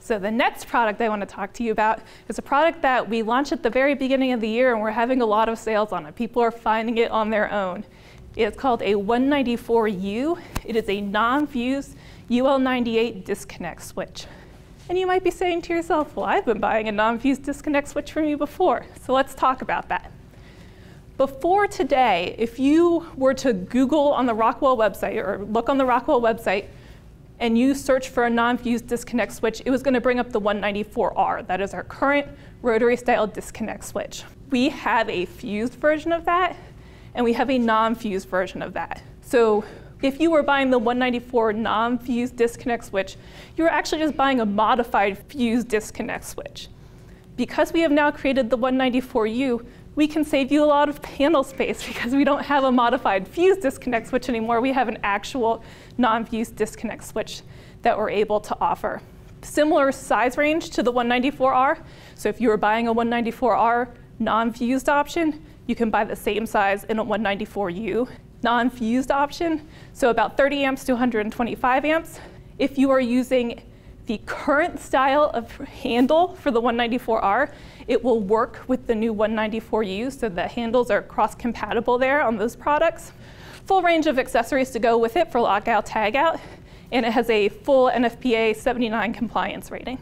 So the next product I want to talk to you about is a product that we launched at the very beginning of the year and we're having a lot of sales on it. People are finding it on their own. It's called a 194U. It is a non-fuse UL98 disconnect switch. And you might be saying to yourself, well, I've been buying a non-fuse disconnect switch from you before. So let's talk about that. Before today, if you were to Google on the Rockwell website or look on the Rockwell website and you search for a non-fused disconnect switch, it was going to bring up the 194R. That is our current rotary style disconnect switch. We have a fused version of that, and we have a non-fused version of that. So if you were buying the 194 non-fused disconnect switch, you were actually just buying a modified fused disconnect switch. Because we have now created the 194U, we can save you a lot of panel space because we don't have a modified fused disconnect switch anymore. We have an actual non-fused disconnect switch that we're able to offer. Similar size range to the 194R. So if you were buying a 194R non-fused option, you can buy the same size in a 194U non-fused option, so about 30 amps to 125 amps. If you are using the current style of handle for the 194R, it will work with the new 194U, so the handles are cross-compatible there on those products. Full range of accessories to go with it for lockout, tagout, and it has a full NFPA 79 compliance rating.